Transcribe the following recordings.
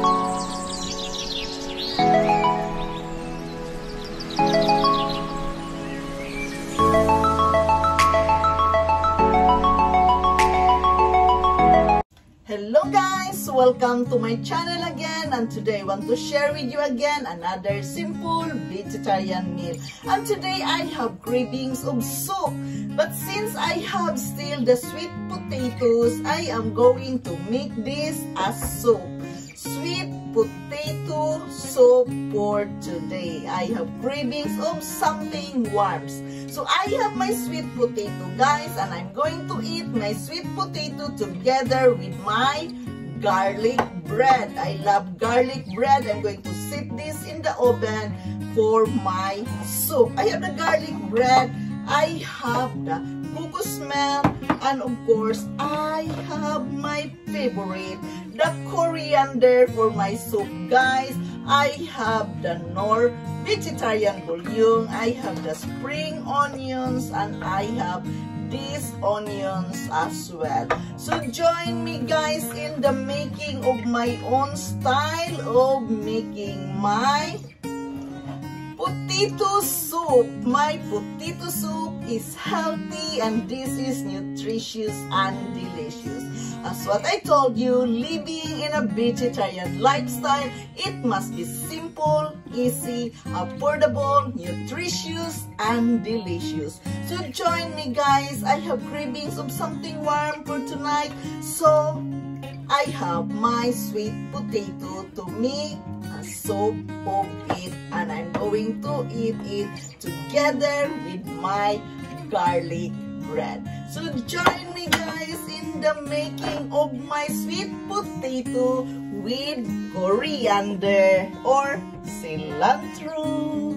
Hello guys! Welcome to my channel again and today I want to share with you again another simple vegetarian meal. And today I have cravings of soup. But since I have still the sweet potatoes, I am going to make this as soup. Sweet potato soup for today. I have cravings of something warm. So I have my sweet potato guys and I'm going to eat my sweet potato together with my garlic bread. I love garlic bread. I'm going to sit this in the oven for my soup. I have the garlic bread. I have the couscous smell and of course I have my favorite the coriander for my soup guys I have the Knorr vegetarian bouillon. I have the spring onions and I have these onions as well. So join me guys in the making of my own style of making my potato soup. My potato soup is healthy and this is nutritious and delicious. As what I told you, living in a vegetarian lifestyle, it must be simple, easy, affordable, nutritious, and delicious. So join me guys. I have cravings of something warm for tonight. So I have my sweet potato to make soup of it and I'm going to eat it together with my garlic bread. So join me guys in the making of my sweet potato with coriander or cilantro.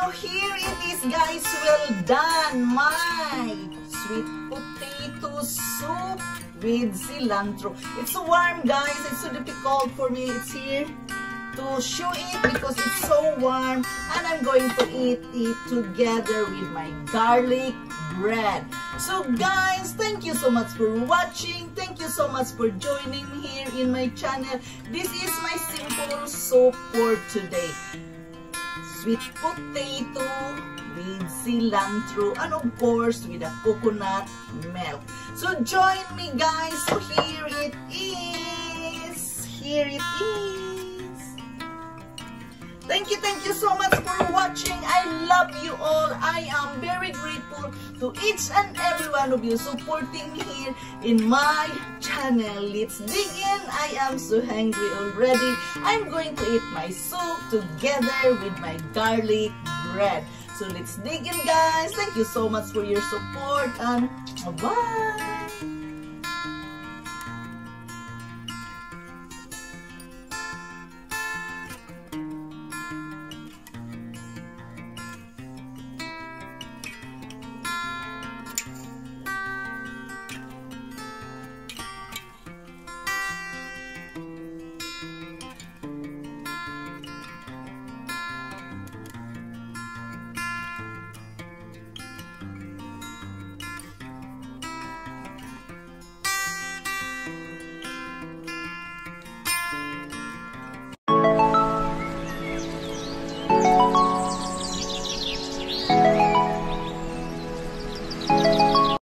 So here it is guys, well done, my sweet potato soup with cilantro. It's so warm guys, it's so difficult for me, it's here to show it because it's so warm and I'm going to eat it together with my garlic bread. So guys, thank you so much for watching. Thank you so much for joining me here in my channel. This is my simple soup for today. Sweet potato with cilantro and of course with a coconut milk. So join me guys. So here it is. Here it is. Thank you, thank you so much for watching. I love you all. I am very grateful to each and every one of you supporting me here in my channel. Let's dig in. I am so hungry already. I'm going to eat my soup together with my garlic bread. So let's dig in guys. Thank you so much for your support and bye!